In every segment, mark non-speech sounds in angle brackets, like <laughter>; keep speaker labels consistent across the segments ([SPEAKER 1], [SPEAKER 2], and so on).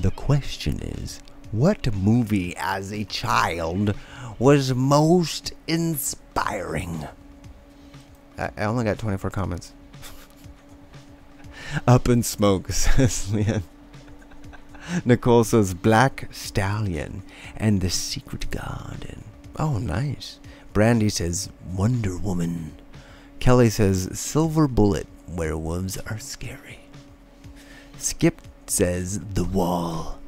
[SPEAKER 1] The question is, what movie as a child was most inspiring? I, I only got 24 comments. <laughs> Up in smoke, <laughs> says Leanne. Nicole says Black Stallion and the Secret Garden. Oh, nice. Brandy says Wonder Woman. Kelly says Silver Bullet. Werewolves are scary. Skip says The Wall.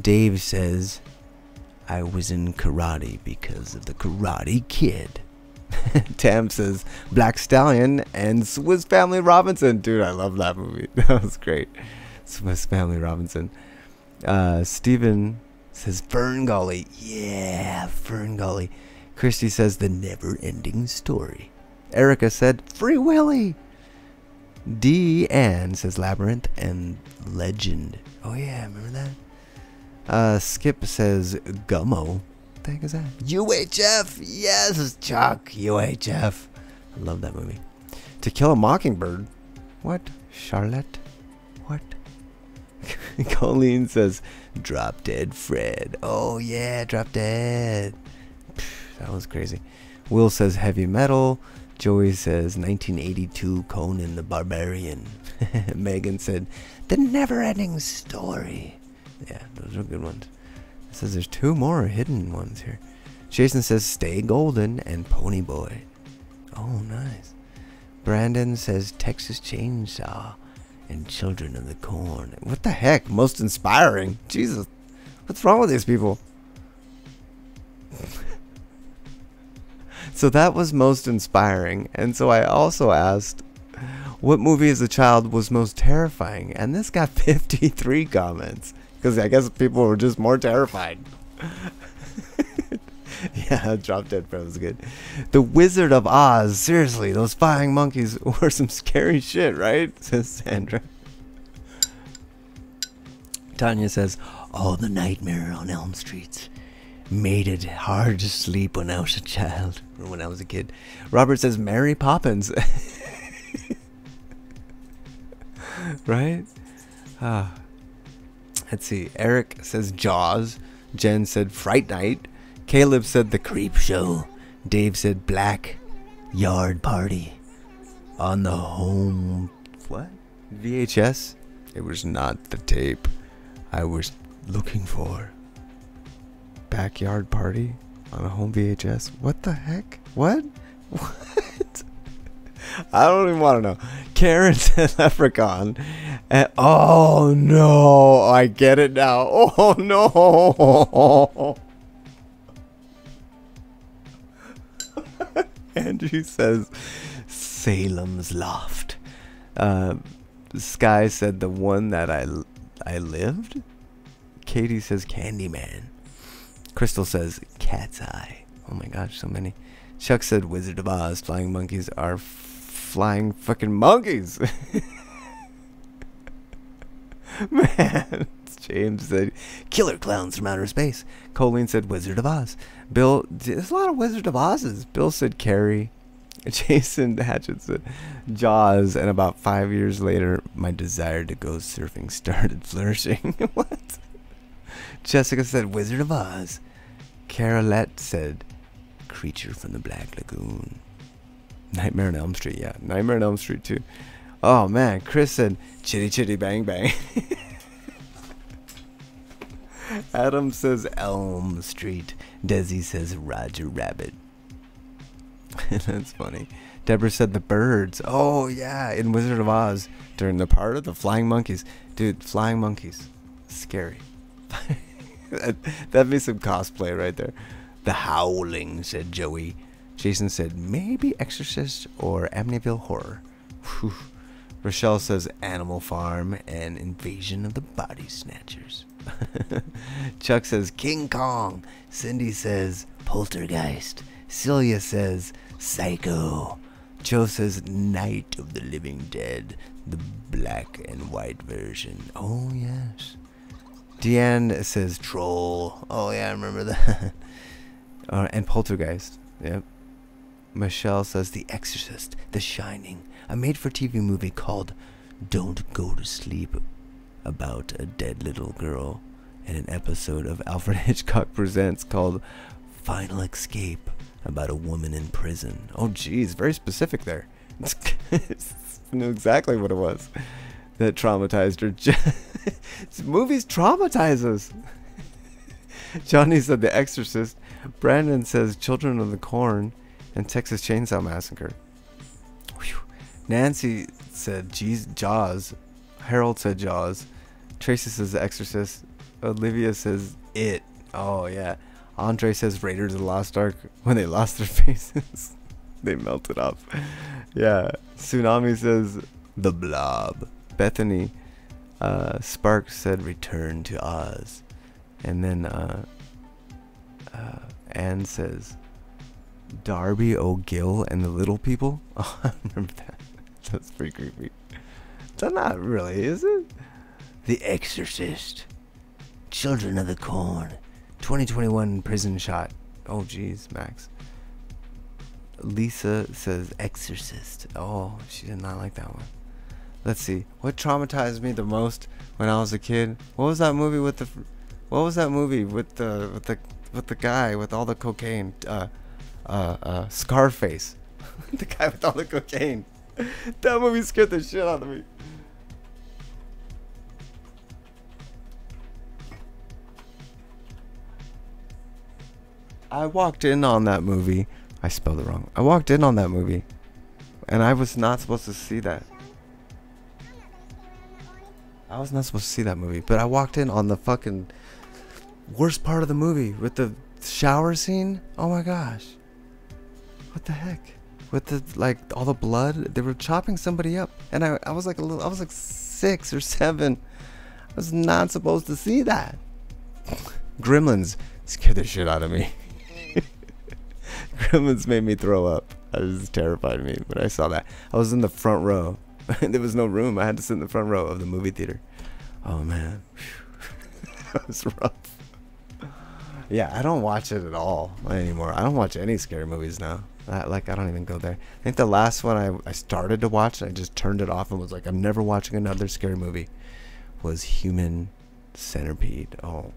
[SPEAKER 1] Dave says I was in karate because of the Karate Kid. <laughs> Tam says Black Stallion and Swiss Family Robinson. Dude, I love that movie. <laughs> That was great. Swiss Family Robinson. Uh, Steven says Fern Gully. Yeah, Fern Gully. Christy says the never ending story. Erica said Free Willy. D. Ann says Labyrinth and Legend. Oh, yeah, remember that? Uh, Skip says Gummo. What the heck is that? UHF! Yes, Chuck! UHF. I love that movie. To Kill a Mockingbird. What? Charlotte? What? <laughs> Colleen says Drop Dead Fred. Oh, yeah, Drop Dead. That was crazy. Will says Heavy Metal. Joey says 1982 Conan the Barbarian. <laughs> Megan said The Never Ending Story. Yeah, those are good ones. It says there's two more hidden ones here. Jason says Stay Golden and Pony Boy. Oh, nice. Brandon says Texas Chainsaw and Children of the Corn. What the heck? Most inspiring? Jesus. What's wrong with these people? So that was most inspiring. And so I also asked what movie as a child was most terrifying? And this got <laughs> 53 comments. Because I guess people were just more terrified. <laughs> yeah, Drop Dead Fred was good. The Wizard of Oz. Seriously, those flying monkeys <laughs> were some scary shit, right? Says Sandra. Tanya says, Oh, the nightmare on Elm Street made it hard to sleep when I was a child when I was a kid. Robert says, Mary Poppins. <laughs> right? Ah. Let's see. Eric says Jaws. Jen said Fright Night. Caleb said The Creep Show. Dave said Black Yard Party. On the home. What? VHS? It was not the tape I was looking for. Backyard Party? On a home VHS? What the heck? What? <laughs> What? I don't even want to know. Karen <laughs> said Leprechaun. And, oh no, I get it now. <laughs> Oh no. Andrew says Salem's Lot. Uh, Sky said the one that I I lived. Katie says Candyman. Crystal says Cat's Eye. Oh my gosh, so many. Chuck said Wizard of Oz. Flying monkeys are flying fucking monkeys. <laughs> Man. <laughs> James said Killer Clowns from Outer Space. Colleen said Wizard of Oz. Bill, there's a lot of Wizard of Oz's. Bill said Carrie. <laughs> Jason Hatchet said Jaws. And about five years later, my desire to go surfing started flourishing. what? Jessica said Wizard of Oz. Carolette said Creature from the Black Lagoon. Nightmare on Elm Street, yeah. Nightmare on Elm Street, too. Oh, man. Chris said Chitty Chitty Bang Bang. <laughs> Adam says Elm Street. Desi says Roger Rabbit. <laughs> That's funny. Deborah said the birds. Oh, yeah. In Wizard of Oz, during the part of the flying monkeys. Dude, flying monkeys. Scary. <laughs> That'd be some cosplay right there. The Howling, said Joey. Jason said maybe Exorcist or Amityville Horror. Whew. Rochelle says Animal Farm and Invasion of the Body Snatchers. <laughs> Chuck says King Kong. Cindy says Poltergeist. Celia says Psycho. Joe says Night of the Living Dead, the black and white version. Oh, yes. Deanne says Troll. Oh, yeah, I remember that. uh, and Poltergeist. Yep. Michelle says The Exorcist, The Shining, a made for TV movie called Don't Go to Sleep about a dead little girl in an episode of Alfred Hitchcock Presents called Final Escape about a woman in prison. Oh, geez, very specific there. knew exactly what it was that traumatized her. <laughs> Movies traumatize us. Johnny said The Exorcist. Brandon says Children of the Corn and Texas Chainsaw Massacre. Whew. Nancy said Jaws. Harold said Jaws. Tracy says The Exorcist. Olivia says It. Oh, yeah. Andre says Raiders of the Lost Ark <laughs> when they lost their <laughs> faces. they melted off. Yeah. Tsunami says The Blob. Bethany uh, Sparks said Return to Oz. And then uh, uh, Anne says Darby O'Gill and the Little People. <laughs> Oh, I remember that. <laughs> That's pretty creepy. That's not really, is it? The Exorcist. Children of the Corn. 2021 prison shot. Oh, jeez, Max. Lisa says Exorcist. Oh, she did not like that one. Let's see. What traumatized me the most when I was a kid? What was that movie with the? What was that movie with the with the with the guy with all the cocaine? Uh, uh, uh, Scarface. <laughs> the guy with all the cocaine. <laughs> that movie scared the shit out of me. I walked in on that movie. I spelled it wrong. I walked in on that movie, and I was not supposed to see that. I was not supposed to see that movie, but I walked in on the fucking worst part of the movie with the shower scene. Oh my gosh. What the heck? With the like all the blood, they were chopping somebody up, and I I was like a little, I was like six or seven. I was not supposed to see that. Gremlins scared the shit out of me. <laughs> Gremlins made me throw up. It was terrified me when I saw that. I was in the front row. <laughs> there was no room. I had to sit in the front row of the movie theater. Oh man, <laughs> that was rough. Yeah, I don't watch it at all anymore. I don't watch any scary movies now. I, like I don't even go there. I think the last one I, I started to watch, I just turned it off and was like, I'm never watching another scary movie. Was Human Centipede. Oh.